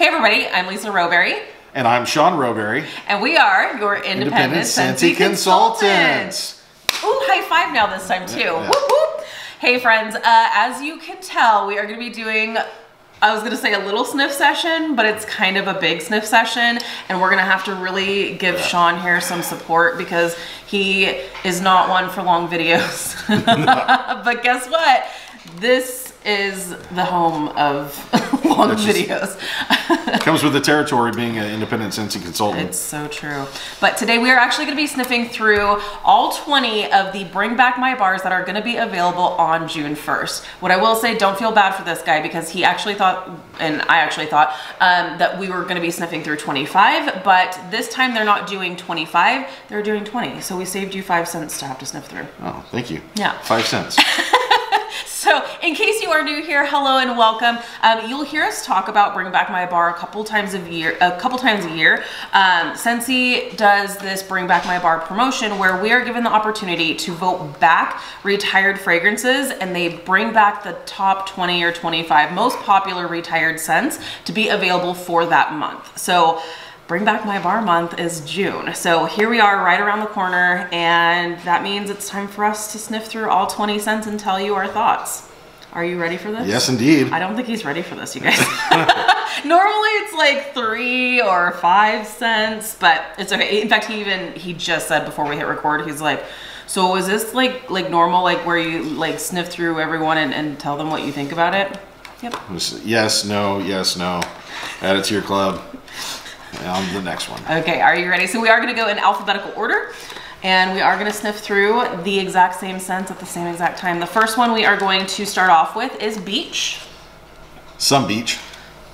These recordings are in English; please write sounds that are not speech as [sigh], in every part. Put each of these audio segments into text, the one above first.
Hey everybody, I'm Lisa Rowberry, And I'm Shawn Rowberry, and we are your independent, Scentsy consultants. Ooh, high five now this time too. Yeah. Whoop, whoop. Hey friends, uh, as you can tell, we are going to be doing. I was gonna say a little sniff session, but it's kind of a big sniff session, and we're gonna have to really give Yeah. Shawn here some support because he is not one for long videos. [laughs] [laughs] but guess what? This is the home of [laughs] long just- videos. [laughs] Comes with the territory being an independent Scentsy consultant. It's so true. But today we are actually going to be sniffing through all 20 of the Bring Back My Bars that are going to be available on June 1st. What I will say, don't feel bad for this guy because he actually thought, and I actually thought, um, that we were going to be sniffing through 25, but this time they're not doing 25, they're doing 20. So we saved you five cents to have to sniff through. oh, thank you. Yeah. Five cents. [laughs] [laughs] So, in case you are new here, hello and welcome. Um, you'll hear us talk about Bring Back My Bar a couple times a year. A couple times a year, um, Scentsy does this Bring Back My Bar promotion where we are given the opportunity to vote back retired fragrances, and they bring back the top 20 or 25 most popular retired scents to be available for that month. So. Bring Back My Bar month is June. So here we are right around the corner and that means it's time for us to sniff through all 20 scents and tell you our thoughts. Are you ready for this? yes, indeed. I don't think he's ready for this, you guys. [laughs] Normally it's like three or five scents, but it's okay. In fact, he even, he just said before we hit record, he's like, so is this like like normal, like where you like sniff through everyone and, and tell them what you think about it? Yep. Yes, no, yes, no. Add it to your club. On the next one. Okay, are you ready? So we are gonna go in alphabetical order and we are gonna sniff through the exact same scents at the same exact time. The first one we are going to start off with is Beach. Some beach.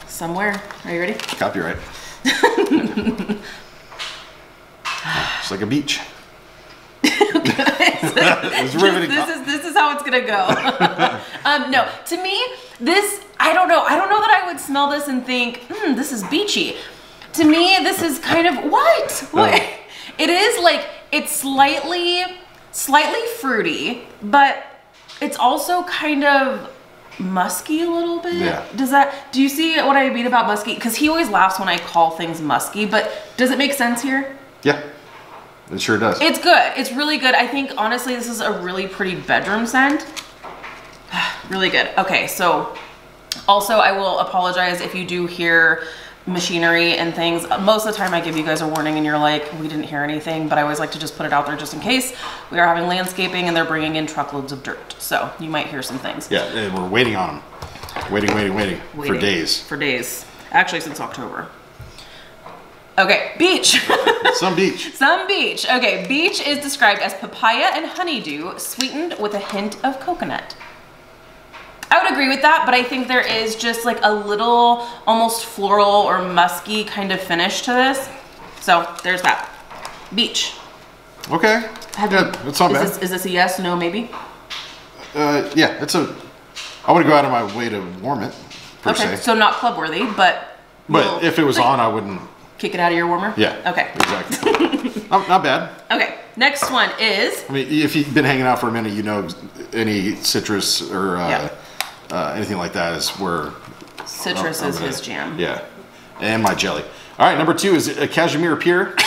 Somewhere. Are you ready? Copyright. [laughs] it's like a beach. [laughs] [laughs] it's riveting. this is this is how it's gonna go. um, no, to me, this I don't know. I don't know that I would smell this and think, hmm, this is beachy. To me, this is kind of what? Oh. What? Oh. [laughs] It is like it's slightly slightly fruity, but it's also kind of musky a little bit. Yeah. Does that do you see what I mean about musky? Because he always laughs when I call things musky, but does it make sense here? yeah, it sure does. It's good. It's really good. I think honestly, this is a really pretty bedroom scent. [sighs] really good. Okay, so also I will apologize if you do hear machinery and things. Most of the time I give you guys a warning and you're like, we didn't hear anything, but I always like to just put it out there just in case. We are having landscaping and they're bringing in truckloads of dirt. So you might hear some things. yeah, and we're waiting on them. Waiting, waiting, waiting, for days. For days. Actually, since October. Okay, beach. [laughs] Some beach. Some beach. Okay, beach is described as papaya and honeydew sweetened with a hint of coconut. I would agree with that, but I think there is just like a little almost floral or musky kind of finish to this. So there's that. Beach. Okay. Have yeah, you- that's not is bad. This, is this a yes, no, maybe? Uh, yeah, it's a. I wouldn't go out of my way to warm it per okay, se. so not club worthy, but. but if it was like, on, I wouldn't. Kick it out of your warmer? Yeah. Okay. Exactly. [laughs] not, not bad. Okay, next one is I mean, if you've been hanging out for a minute, you know any citrus or uh, Yeah. Uh, anything like that is where. citrus I'm is gonna- his jam. Yeah, and my jelly. All right, number two is a cashmere pure. [laughs] [laughs]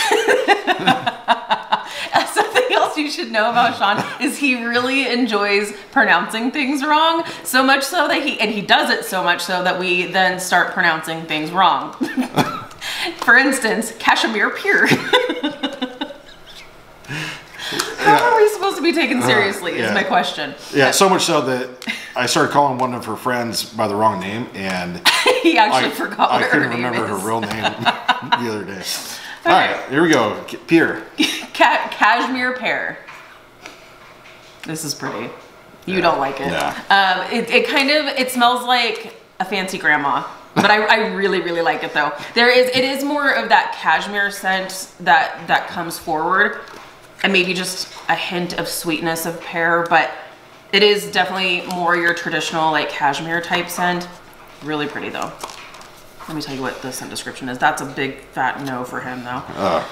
Something else you should know about Shawn is he really enjoys pronouncing things wrong, so much so that he and he does it so much so that we then start pronouncing things wrong. [laughs] For instance, cashmere pure. How are we supposed to be taken seriously? Is Uh, yeah. my question. Yeah, so much so that I started calling one of her friends by the wrong name, and [laughs] he actually I, forgot I couldn't remember is. her real name [laughs] the other day. All right, here we go. Pure. [laughs] Ca- cashmere pear. This is pretty. You don't like it. Yeah. Um, it, it kind of it smells like a fancy grandma, but I, I really really like it though. There is it is more of that cashmere scent that that comes forward, and maybe just a hint of sweetness of pear, but it is definitely more your traditional like cashmere type scent. Really pretty though. Let me tell you what the scent description is. That's a big fat no for him though. Uh,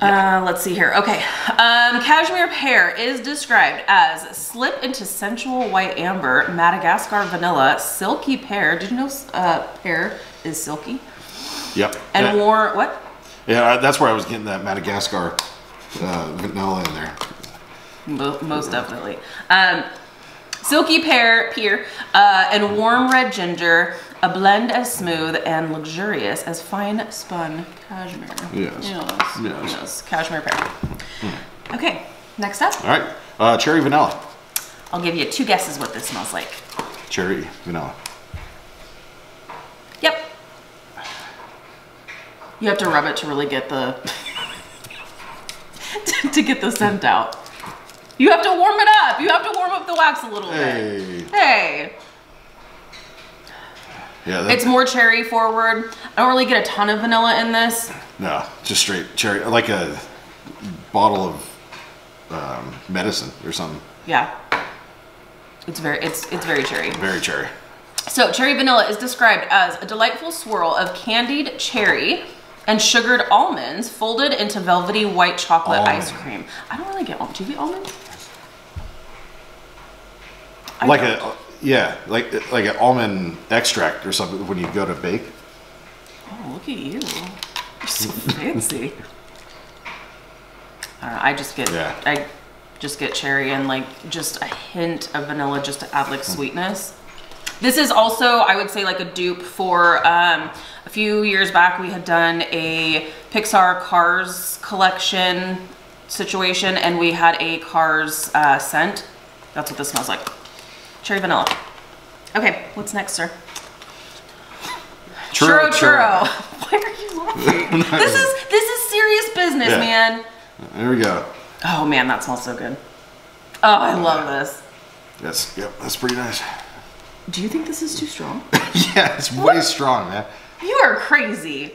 Uh, let's see here. Okay. Um, cashmere pear is described as slip into sensual white amber, Madagascar vanilla, silky pear. Did you know uh, pear is silky? Yep. and Yeah. warm. What? Yeah, that's where I was getting that Madagascar uh, vanilla in there. Most definitely. Um, silky pear, pear, uh, and warm red ginger, a blend as smooth and luxurious as fine spun cashmere. Yes. Yes. Yes. yes. Cashmere pear. Okay, next up, All right, uh, cherry vanilla. I'll give you two guesses what this smells like. Cherry vanilla. Yep. You have to rub it to really get the [laughs] to get the scent out. You have to warm it up. You have to warm up the wax a little bit. Hey. Hey. Yeah, It's more cherry forward. I don't really get a ton of vanilla in this. no, just straight cherry, like a bottle of um, medicine or something. Yeah. It's very it's it's very cherry. Very cherry. So, cherry vanilla is described as a delightful swirl of candied cherry and sugared almonds folded into velvety white chocolate ice cream. I don't really get almonds. Do you get almonds? I like don't. a yeah, like like an almond extract or something when you go to bake. Oh, look at you. You're so [laughs] fancy. I don't know, I just get Yeah. I just get cherry and like just a hint of vanilla just to add like hmm. sweetness. This is also, I would say, like a dupe for um, a few years back. We had done a Pixar Cars collection situation, and we had a Cars uh, scent. That's what this smells like. Cherry vanilla. Okay, what's next, sir? Churro, churro. [laughs] Why are you laughing? [laughs] this is this is serious business, Yeah. man. There we go. Oh man, that smells so good. Oh, I love this. Yes, yep. That's pretty nice. Do you think this is too strong? [laughs] yeah, it's way strong, man. You are crazy.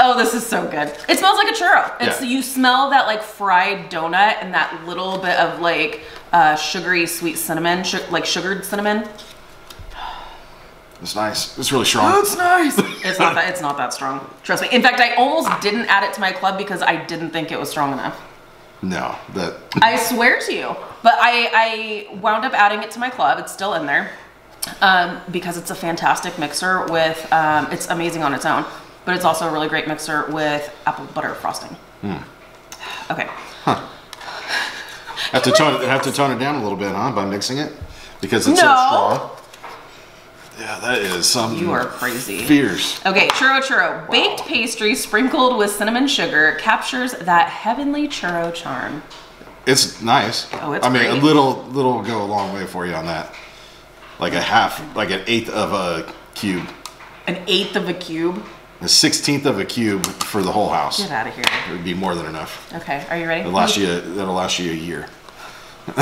Oh, this is so good. It smells like a churro. It's Yeah. you smell that like fried donut and that little bit of like uh, sugary sweet cinnamon, su- like sugared cinnamon. It's nice. It's really strong. nice. [laughs] It's not that. It's not that strong. Trust me. In fact, I almost didn't add it to my club because I didn't think it was strong enough. No, that I swear to you. But I, I wound up adding it to my club. It's still in there um, because it's a fantastic mixer with, um, it's amazing on its own, but it's also a really great mixer with apple butter frosting. Okay. have to tone it, have to tone it down a little bit, huh? By mixing it because it's No. so strong. Yeah, that is some You are crazy. fierce. Okay, churro churro. Baked pastry sprinkled with cinnamon sugar captures that heavenly churro charm. It's nice. Oh, it's I mean, great. a little little go a long way for you on that. Like a half, like an eighth of a cube, An eighth of a cube. a sixteenth of a cube for the whole house. Get out of here. It would be more than enough. Okay, are you ready? It'll last you. That'll last you a year. [laughs]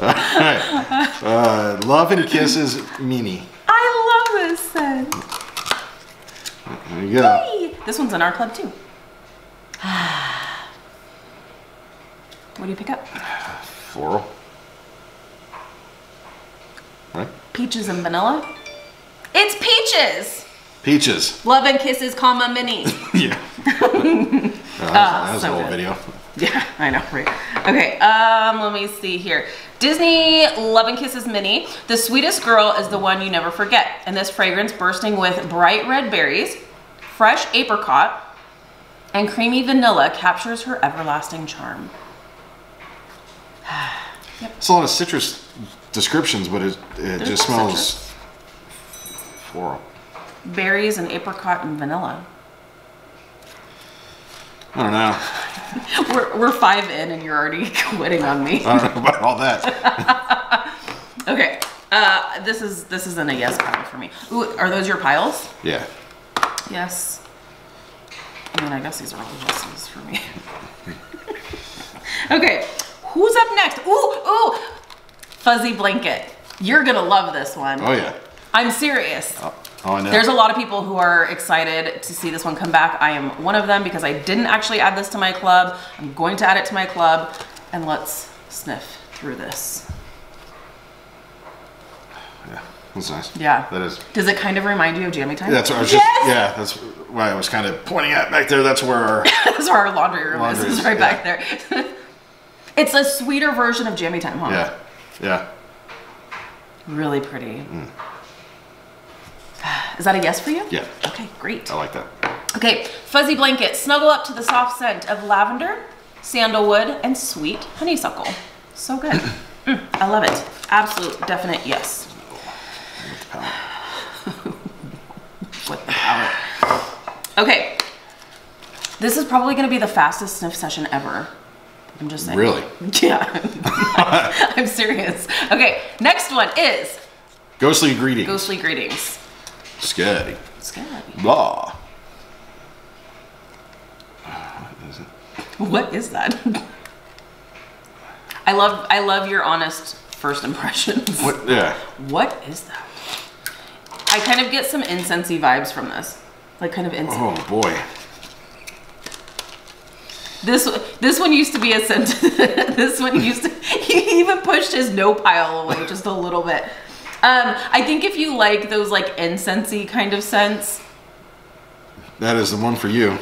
Alright. [laughs] Uh, love and kisses, Minnie. I love this scent. There you go. Hey, This one's in our club too. [sighs] what do you pick up? Floral. Right? Peaches and vanilla. It's peaches. Peaches. Love and kisses, comma Minnie. [laughs] Yeah. [laughs] that was, that was so a whole good. video. yeah, I know, right? Okay, um, let me see here. Disney Love and Kisses Minnie. The sweetest girl is the one you never forget. And this fragrance bursting with bright red berries, fresh apricot, and creamy vanilla captures her everlasting charm. [sighs] yep. It's a lot of citrus descriptions, but it, it just smells floral. Berries and apricot and vanilla. I don't know. [laughs] We're, we're five in and you're already [laughs] quitting on me. I don't know about all that. [laughs] Okay, uh, this is this isn't a yes pile for me. Ooh, are those your piles? Yeah. Yes. I mean, I guess these are all yeses for me. okay, who's up next? Ooh, ooh, fuzzy blanket. You're gonna love this one. Oh yeah. I'm serious. Oh, oh, I know. There's a lot of people who are excited to see this one come back. I am one of them because I didn't actually add this to my club. I'm going to add it to my club, and let's sniff through this. yeah, that's nice. Yeah. That is. Does it kind of remind you of Jammy Time? That's what I was yes! just. Yeah, that's why I was kind of pointing at back there. That's where our. [laughs] That's where our laundry room Laundry is. is, right yeah. back there. [laughs] it's a sweeter version of Jammy Time, huh? Yeah. Yeah. Really pretty. Mm. [sighs] Is that a yes for you? Yeah. Okay, great. I like that. Okay, fuzzy blanket. Snuggle up to the soft scent of lavender, sandalwood, and sweet honeysuckle. So good. [clears throat] Mm, I love it. Absolute, definite yes. [sighs] With the palate. With the palate. Okay. This is probably going to be the fastest sniff session ever. I'm just saying. Really? [laughs] Yeah. [laughs] I'm serious. Okay, next one is Ghostly greetings. ghostly greetings. Scary. Scary. Blah. What is it? What is that? [laughs] I love I love your honest first impressions. What? Yeah. What is that? I kind of get some incensey vibes from this. Like kind of incense. Oh boy. This this one used to be a scent. [laughs] this one used to. [laughs] He even pushed his no pile away just a little bit. Um, I think if you like those like incensey kind of scents, That is the one for you. [laughs]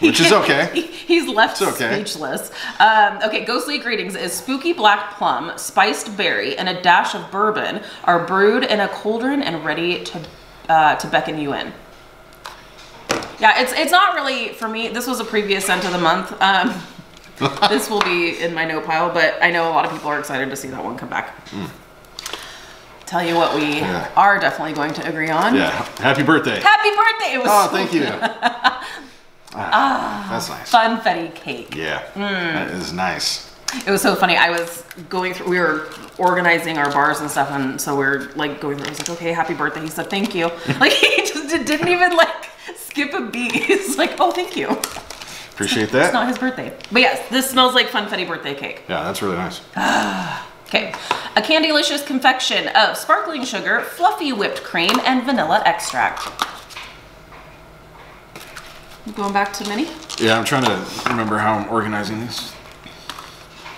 Which is okay. He- He's left It's okay. speechless. Um, okay, Ghostly Greetings is spooky black plum, spiced berry, and a dash of bourbon are brewed in a cauldron and ready to uh, to beckon you in. Yeah, it's it's not really for me. This was a previous scent of the month. Um, [laughs] this will be in my no pile, but I know a lot of people are excited to see that one come back. Tell you what, we. Yeah. are definitely going to agree on. Yeah. Happy birthday. Happy birthday! It was Oh, thank you. [laughs] Ah, that's nice. funfetti cake. Yeah. Hmm. That is nice. It was so funny. I was going through, we were organizing our bars and stuff, and so we are like going through. I was like, okay, happy birthday. He said, thank you. [laughs] Like, he just didn't even like skip a beat. [laughs] He's like, oh, thank you. Appreciate [laughs] that. It's not his birthday. But yes, this smells like funfetti birthday cake. Yeah, that's really nice. [sighs] Okay. A Candylicious confection of sparkling sugar, fluffy whipped cream, and vanilla extract. Going back to Minnie? Yeah, I'm trying to remember how I'm organizing these.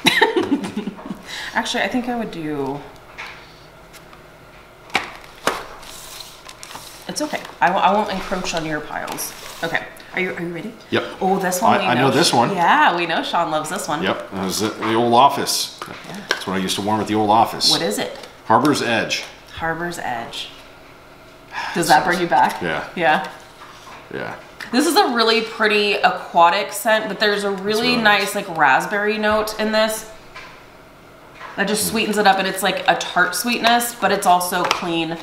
[laughs] Actually, I think I would do. It's okay. I, w- I won't encroach on your piles. Okay. Are you are you ready? Yep. Oh, this one. I- I know this one. Yeah, we know Shawn loves this one. Yep, that was at the old office. Yeah. That's what I used to warm at the old office. What is it? Harbor's Edge. Harbor's Edge. [sighs] Does that bring you back? Yeah. Yeah. Yeah. This is a really pretty aquatic scent, but there's a really really nice like raspberry note in this. That just hmm. sweetens it up, and it's like a tart sweetness, but it's also clean,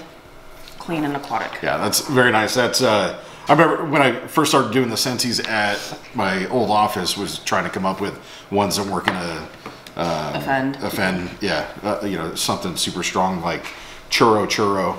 clean and aquatic. Yeah, that's very nice. That's uh I remember when I first started doing the Sensies at my old office was trying to come up with ones that weren't gonna Offend. offend, yeah, uh, you know, something super strong like churro churro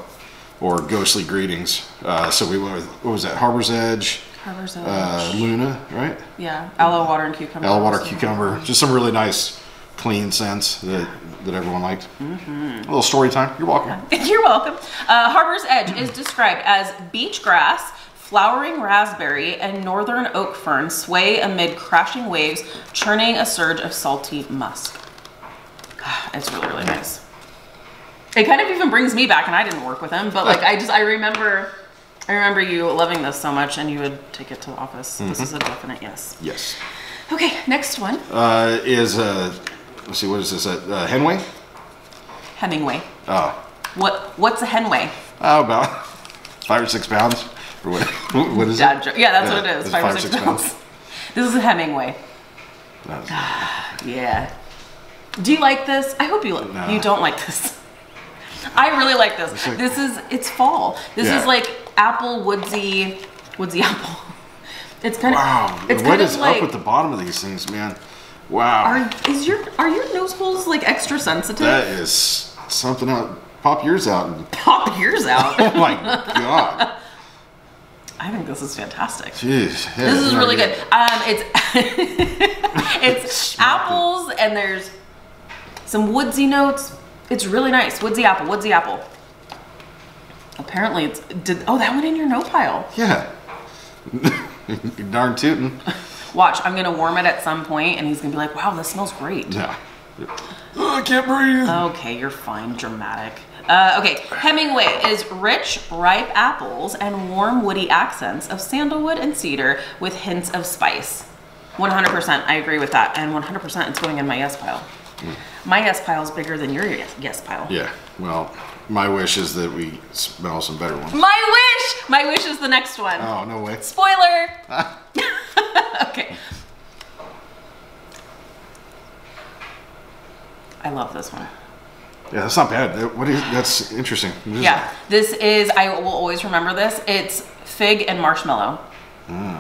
or ghostly greetings. Uh, so we went with, what was that, Harbor's Edge, Harbor's Edge. uh, Luna, right? yeah, aloe water and cucumber. Aloe water cucumber, just some really nice clean scents that, that everyone liked. Mm-hmm. A little story time. You're welcome. [laughs] You're welcome. Uh, Harbor's Edge is described as beach grass, flowering raspberry, and northern oak fern sway amid crashing waves, churning a surge of salty musk. [sighs] It's really, really nice. It kind of even brings me back, and I didn't work with him, but like I just I remember, I remember you loving this so much, and you would take it to the office. This is a definite yes. Yes. Okay, next one, Uh, is uh, let's see, what is this? Uh, uh, Henway? Hemingway. Oh, What what's a Henway? how about [laughs] five or six pounds? Or what? [laughs] What is Dad it? joke. Yeah, that's Yeah, what it is. it's Five, or six, pounds. This is a Hemingway. [sighs] Yeah. Do you like this? I hope you like. No. You don't like this. I really like this. Like- This is it's fall. This Yeah. is like apple woodsy woodsy [laughs] apple. It's kind of Wow. What is like up with the bottom of these things, man? Wow. are is your are your nose holes like extra sensitive? that is something out. Pop yours out. And, [laughs] Pop yours out. oh my god. [laughs] I think this is fantastic. Jeez. Yeah, This is really yeah. good. Um, it's [laughs] it's apples and there's some woodsy notes. It's really nice. Woodsy apple. Woodsy apple. Apparently, it's did. Oh, that went in your no pile. Yeah. darn tootin'. Watch, I'm gonna warm it at some point, and he's gonna be like, "Wow, this smells great." Yeah. Oh, I can't breathe. Okay, you're fine. Dramatic. Uh, okay, Hemingway is rich, ripe apples and warm, woody accents of sandalwood and cedar with hints of spice. 100%, I agree with that, and 100% it's going in my yes pile. My yes pile is bigger than your yes, yes pile. Yeah. Well, my wish is that we smell some better ones. My wish! My wish is the next one. Oh no way. Spoiler! [laughs] okay. I love this one. Yeah, that's not bad. That- What is that's interesting. Yeah, this is, I will always remember this. It's fig and marshmallow. Hmm.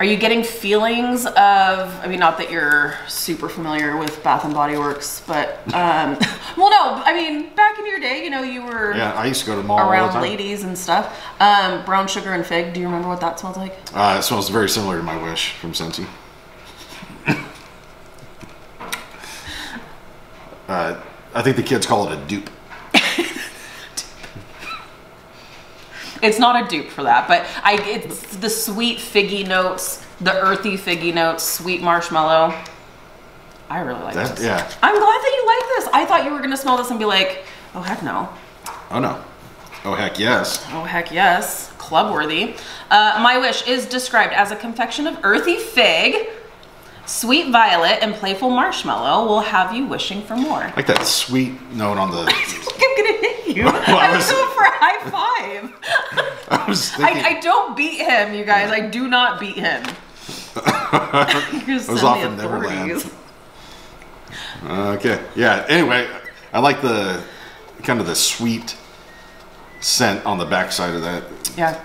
Are you getting feelings of, I mean, not that you're super familiar with Bath and Body Works, but, um, [laughs] well, no, I mean, back in your day, you know, you were? Yeah, I used to go to the mall all the around time. ladies and stuff. Um, brown sugar and fig, do you remember what that smells like? Uh, it smells very similar to my wish from Scentsy. [laughs] uh, I think the kids call it a dupe. It's not a dupe for that, but I it's the sweet figgy notes, the earthy figgy notes, sweet marshmallow. I really like That this. yeah. I'm glad that you like this. I thought you were gonna smell this and be like, oh heck no. Oh no. Oh heck yes. Oh heck yes. Club worthy. Uh, my wish is described as a confection of earthy fig, sweet violet, and playful marshmallow will have you wishing for more. I like that sweet note on the. [laughs] I'm gonna hit you. I I was going for a high five. [laughs] I was thinking. I, I don't beat him, you guys. I do not beat him. [laughs] I was off in Neverland. Uh, okay. Yeah. Anyway, I like the kind of the sweet scent on the backside of that. Yeah,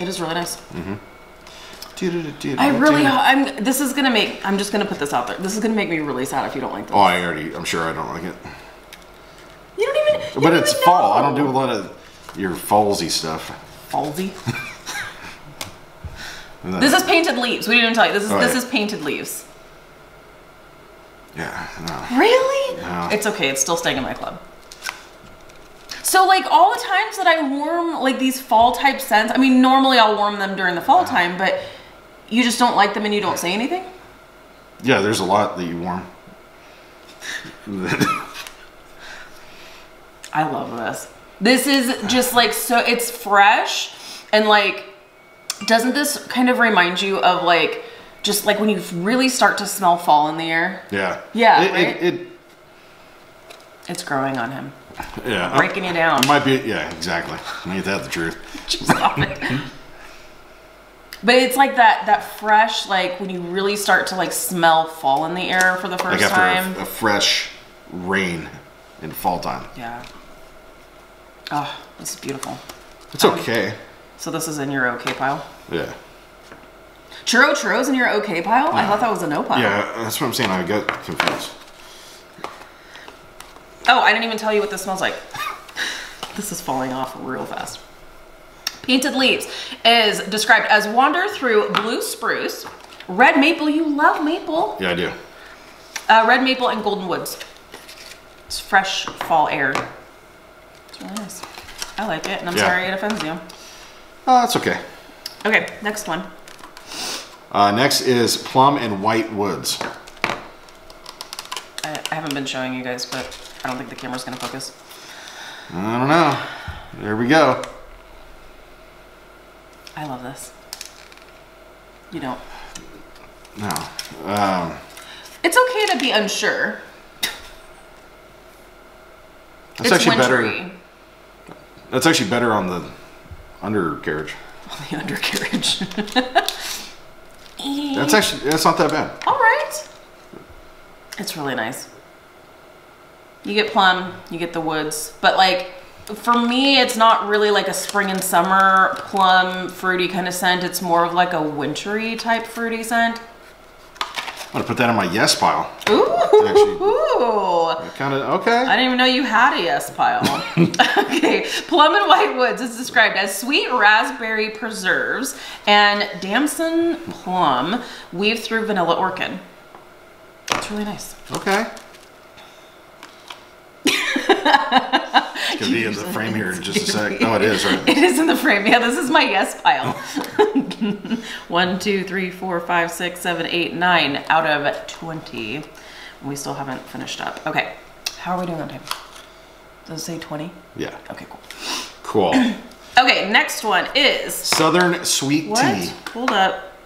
it is really nice. I I really, I'm. This is gonna make. I'm just gonna put this out there. This is gonna make me really sad if you don't like this. Oh, I already. I'm sure I don't like it. You don't even. you But it's fall. I don't do a lot of your fallsy stuff. Falsy. [laughs] this is painted leaves. We didn't even tell you. This is Oh, this yeah. is painted leaves. Yeah. No. Really? No. It's okay. It's still staying in my club. So like all the times that I warm like these fall type scents, I mean normally I'll warm them during the fall time, but you just don't like them and you don't say anything? Yeah. There's a lot that you warm. [laughs] I love this. This is just like so it's fresh and like doesn't this kind of remind you of like just like when you really start to smell fall in the air? yeah. Yeah, It, right? it, it It's growing on him. yeah. Breaking you down. It might be. Yeah. Exactly. Ain't that the truth? [laughs] Stop it. But it's like that that fresh like when you really start to like smell fall in the air for the first Like time. a, a fresh rain in fall time. yeah. Oh, this is beautiful. It's okay. So this is in your okay pile. Yeah. Churro churros in your okay pile? I thought that was a no pile. Yeah. That's what I'm saying. I got confused. Oh, I didn't even tell you what this smells like. [laughs] this is falling off real fast. Painted Leaves is described as wander through blue spruce, red maple, you love maple, Yeah, I do. uh, red maple, and golden woods. It's fresh fall air. It's really nice. I like it, and I'm Yeah. sorry it offends you. Oh, that's okay. Okay, next one. Uh, next is Plum and White Woods. I, I haven't been showing you guys, but I don't think the camera's gonna focus. I don't know. There we go. I love this. You don't. No. Um, It's okay to be unsure. that's it's actually wintry. better. That's actually better on the undercarriage. [laughs] On the undercarriage. [laughs] That's actually that's not that bad. All right. It's really nice. You get plum, you get the woods, but like for me, it's not really like a spring and summer plum fruity kind of scent. It's more of like a wintry type fruity scent. I'm gonna put that in my yes pile. Ooh. Kind of okay. I didn't even know you had a yes pile. [laughs] okay, plum and white woods is described as sweet raspberry preserves and damson plum weaved through vanilla orchid. It's really nice. Okay. It's gonna be in the frame here in just a sec. Oh, it is right. [laughs] It is in the frame. Yeah, this is my yes pile. [laughs] One, two, three, four, five, six, seven, eight, nine out of 20. We still haven't finished up. Okay, how are we doing on time? Does it say 20? Yeah. Okay, cool. Cool. [clears throat] Okay, next one is Southern sweet What? tea. Hold up.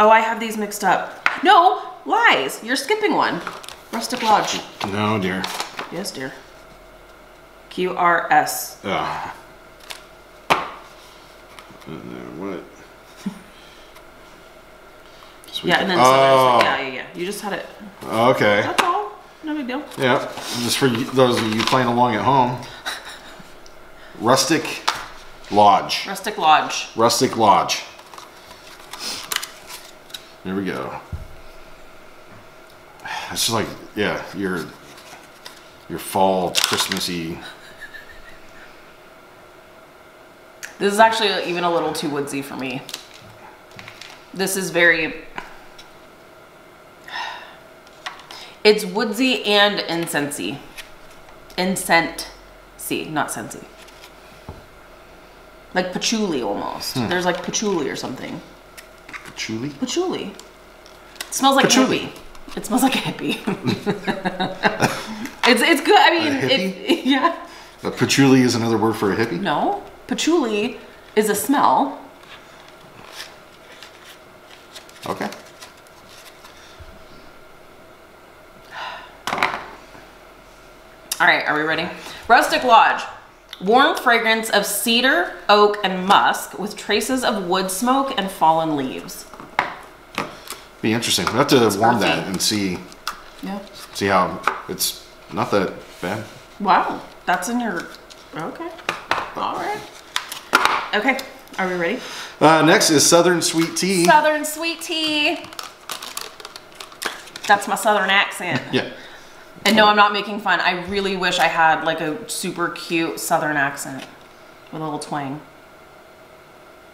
Oh, I have these mixed up. No, lies. You're skipping one. Rustic Lodge. No, dear. Yes, dear. Q R S. Ugh. Uh, what? [laughs] Yeah, and then oh, Southern. Yeah, yeah, yeah. You just had it. okay. That's all. No big deal. Yeah, just for you- those of you playing along at home. Rustic Lodge. Rustic Lodge. Rustic Lodge. There we go. It's just like, yeah, your your fall Christmassy. This is actually even a little too woodsy for me. This is very. It's woodsy and incensey. Incensey, not sensey. Like patchouli almost. Hmm. There's like patchouli or something. Patchouli? Patchouli. It smells like Patchouli. hippie. It smells like a hippie. [laughs] [laughs] it's it's good. I mean, A it, [laughs] yeah. Uh, patchouli is another word for a hippie? No, patchouli is a smell. Okay. [sighs] All right, are we ready? Rustic Lodge. Warm fragrance of cedar, oak, and musk with traces of wood smoke and fallen leaves. Be interesting. We'll have to warm that and see Yeah. see how it's not that bad. Wow, that's in your. Okay. All right. Okay, are we ready? Uh, next is Southern Sweet Tea. Southern sweet tea. That's my southern accent. [laughs] yeah. And no, I'm not making fun. I really wish I had like a super cute southern accent with a little twang.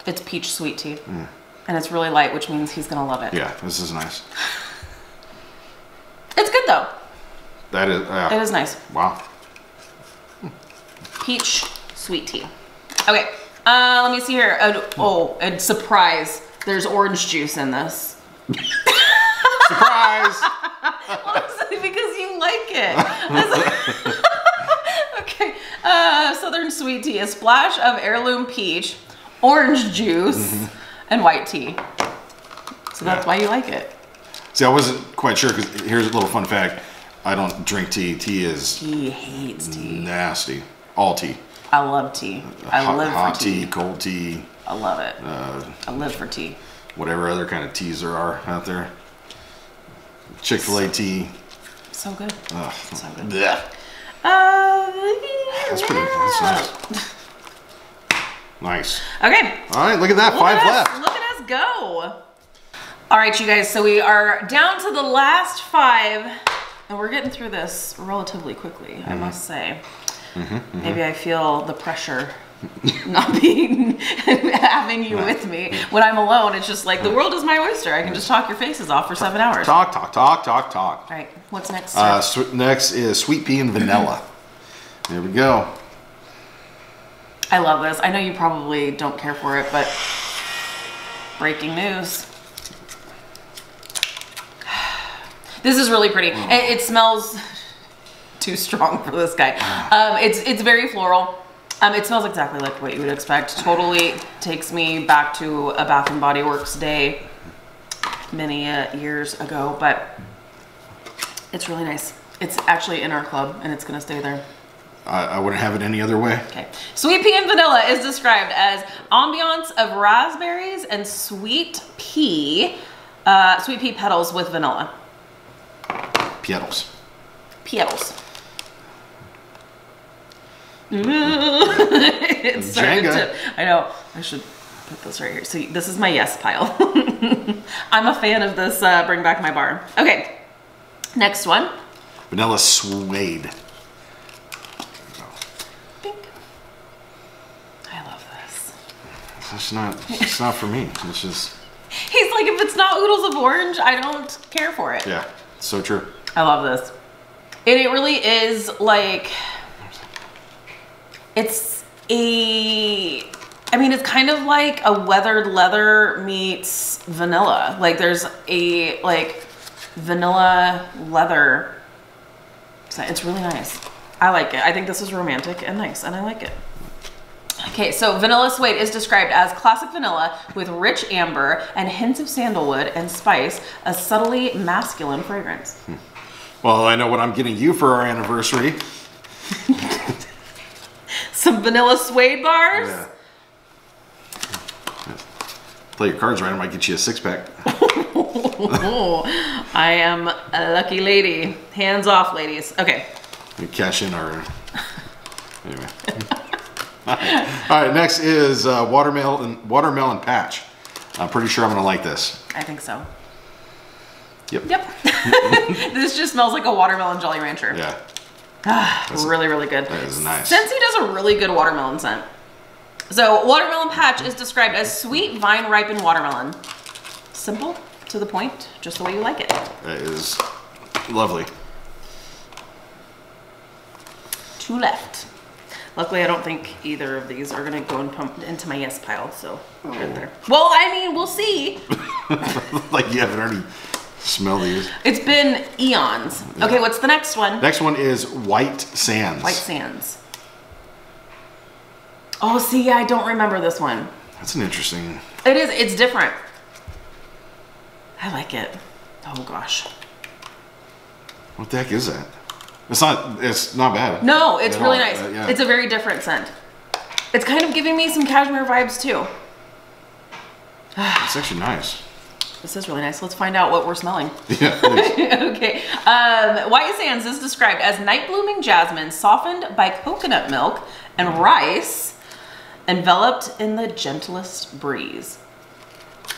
It's peach sweet tea. And it's really light, which means he's gonna love it. Yeah, this is nice. It's good though. That is, It uh, is nice. wow. Peach sweet tea. Okay, uh, let me see here. Uh, oh, and surprise. There's orange juice in this. Surprise! [laughs] Honestly, because you like it. [laughs] okay. Uh, Southern sweet tea, a splash of heirloom peach, orange juice, and white tea. So that's Yeah. why you like it. See, I wasn't quite sure because here's a little fun fact. I don't drink tea. Tea is He hates tea. nasty. All tea. I love tea. I hot, live hot for tea. tea, cold tea, I love it. uh, I live for tea. whatever other kind of teas there are out there. Chick Fil A tea. So good. Ugh. So good. Blech. Uh, That's pretty. That's nice. [laughs] Nice. Okay. All right, look at that. Look Five at left. Look at us go. All right, you guys. So we are down to the last five, and we're getting through this relatively quickly. Mm-hmm. I must say. Maybe I feel the pressure not being [laughs] having you with me when I'm alone. It's just like the world is my oyster. I can just talk your faces off for seven hours. Talk, talk, talk, talk, talk. right. What's next? Uh, next is sweet pea and vanilla. There we go. I love this. I know you probably don't care for it, but breaking news. This is really pretty. Mm. It, it smells [laughs] too strong for this guy. Um, it's it's very floral. Um, it smells exactly like what you would expect. Totally takes me back to a Bath and Body Works day many uh, years ago, but it's really nice. It's actually in our club, and it's gonna stay there. I, I wouldn't have it any other way. Okay. Sweet pea and vanilla is described as ambiance of raspberries and sweet pea, uh, sweet pea petals with vanilla. Pietals. Petals. [laughs] it's starting to- I know. I should put this right here. So this is my yes pile. [laughs] I'm a fan of this. Uh, bring back my bar. Okay. Next one. Vanilla suede. Bink. I love this. It's not. It's not for me. It's just. [laughs] He's like, if it's not oodles of orange, I don't care for it. Yeah. So true. I love this. And it really is like it's a I mean it's kind of like a weathered leather meets vanilla. Like there's a like vanilla leather. It's really nice. I like it. I think this is romantic and nice and I like it. Okay, so vanilla suede is described as classic vanilla with rich amber and hints of sandalwood and spice, a subtly masculine fragrance. Hmm. Well, I know what I'm getting you for our anniversary. [laughs] Some vanilla suede bars. Yeah. Play your cards right, I might get you a six pack. Oh, [laughs] I am a lucky lady. Hands off, ladies. Okay. We cash in our. Anyway. All right, next is uh, watermelon watermelon patch. I'm pretty sure I'm gonna like this. I think so. Yep. Yep. [laughs] this just smells like a watermelon Jolly Rancher. Yeah. [sighs] Ah, really, really good. That is nice. Scentsy does a really good watermelon scent. So, watermelon patch is described as sweet vine ripened watermelon. Simple, to the point, just the way you like it. That is lovely. Two left. Luckily, I don't think either of these are gonna go and pump into my yes pile, so we're good there. Well, I mean, we'll see. [laughs] like you haven't already smelled these. It's been eons. Okay, what's the next one? Next one is white sands. White Sands. Oh, see, I don't remember this one. That's an interesting. It is, it's different. I like it. Oh gosh. What the heck is that? It's not. It's not bad. No, it's really all. nice. Uh, yeah. It's a very different scent. It's kind of giving me some cashmere vibes too. [sighs] It's actually nice. This is really nice. Let's find out what we're smelling. [laughs] Yeah. [laughs] okay. Um, White Sands is described as night blooming jasmine softened by coconut milk and rice, enveloped in the gentlest breeze.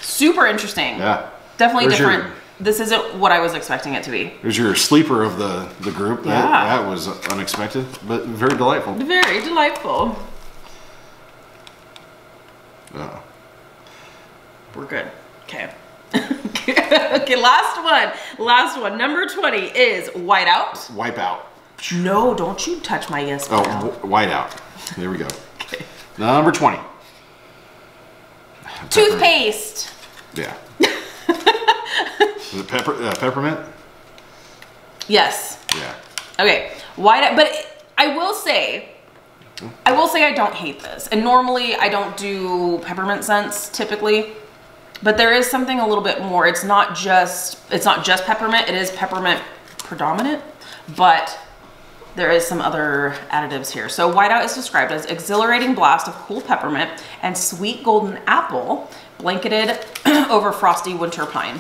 Super interesting. yeah. Definitely Where's your- different. This isn't what I was expecting it to be. Here's your sleeper of the the group. That, Yeah. that was unexpected, but very delightful. Very delightful. Uh, We're good. Okay. [laughs] okay, last one. Last one. Number 20 is Whiteout. wipe out. No, don't you touch my yes Oh, pile. w- white out. There we go. Okay. Number twenty. Toothpaste. Yeah. [laughs] is it pepper uh, peppermint? Yes. Yeah. Okay. White but I will say I will say I don't hate this. And normally I don't do peppermint scents typically. But there is something a little bit more. It's not just it's not just peppermint. It is peppermint predominant, but there is some other additives here. So whiteout is described as exhilarating blast of cool peppermint and sweet golden apple blanketed [clears throat] over frosty winter pine.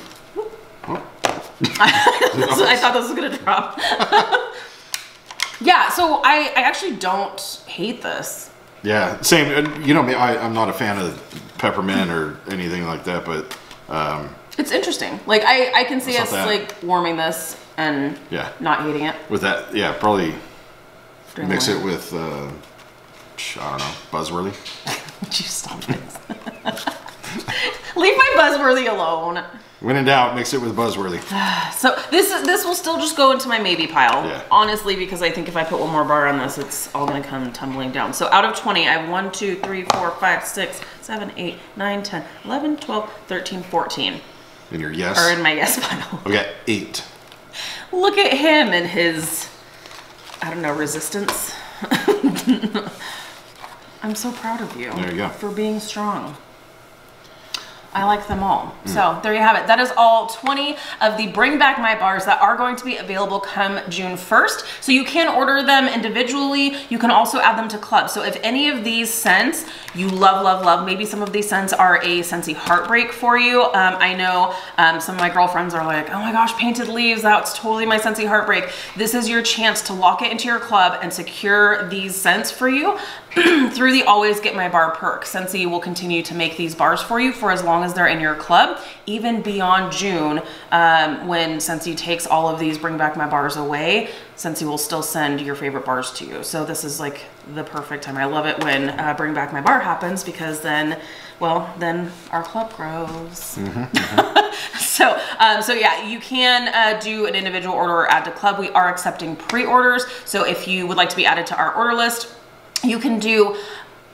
[laughs] I thought this was gonna drop. [laughs] yeah, so I, I actually don't hate this. Yeah. Same. You know me. I, I'm not a fan of peppermint or anything like that, but um, It's interesting. Like I, I can see us that- like warming this and Yeah. not hating it. with that, yeah, probably during mix it with uh, I don't know, buzzworthy. [laughs] Would you stop it? [laughs] Leave my buzzworthy alone. When in doubt, mix it with buzzworthy. [sighs] So this is this will still just go into my maybe pile, Yeah. honestly, because I think if I put one more bar on this, it's all gonna come tumbling down. So out of 20, I have 1, 2, 3, 4, 5, 6, 7, 8, 9, 10, 11, 12, 13, 14 In your yes. Or in my yes pile. [laughs] Okay, eight. Look at him and his, I don't know, resistance. [laughs] I'm so proud of you. There you go. For being strong. I like them all. So there you have it. That is all 20 of the Bring Back My bars that are going to be available come June 1st. So you can order them individually. You can also add them to clubs. So if any of these scents you love, love, love, maybe some of these scents are a Scentsy heartbreak for you. Um, I know um, some of my girlfriends are like, oh my gosh, painted leaves, that's totally my Scentsy heartbreak. This is your chance to lock it into your club and secure these scents for you [clears throat] through the Always Get My Bar perk. Scentsy will continue to make these bars for you for as long as they're in your club, even beyond June, um, when Scentsy takes all of these Bring Back My Bars away, Scentsy will still send your favorite bars to you. So this is like the perfect time. I love it when uh, Bring Back My Bar happens because then, well, then our club grows. [laughs] So, um, so yeah, you can uh, do an individual order or add to club. We are accepting pre-orders. So if you would like to be added to our order list, you can do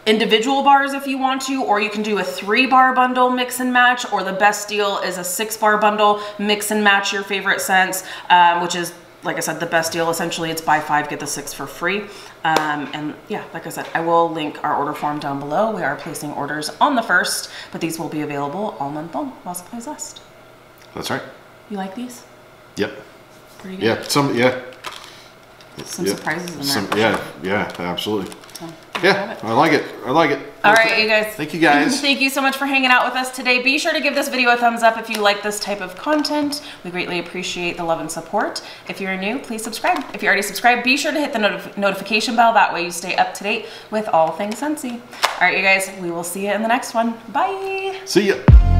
individual bars if you want to, or you can do a three bar bundle mix and match, or the best deal is a six bar bundle mix and match your favorite scents, um, which is like I said, the best deal. Essentially, it's buy five, get the six for free. Um, and yeah, like I said, I will link our order form down below. We are placing orders on the first, but these will be available all month long while supplies last. That's right. You like these? Yep. Pretty good. Yeah. Some. Yeah. Some yeah. surprises in there. Some. Yeah. Yeah. Absolutely. Yeah. I like it. I like it. All right, you guys. Thank you, guys. [clears throat] Thank you so much for hanging out with us today. Be sure to give this video a thumbs up if you like this type of content. We greatly appreciate the love and support. If you're new, please subscribe. If you're already subscribed, be sure to hit the notif- notification bell. That way you stay up to date with all things Scentsy. All right, you guys, we will see you in the next one. Bye. See ya.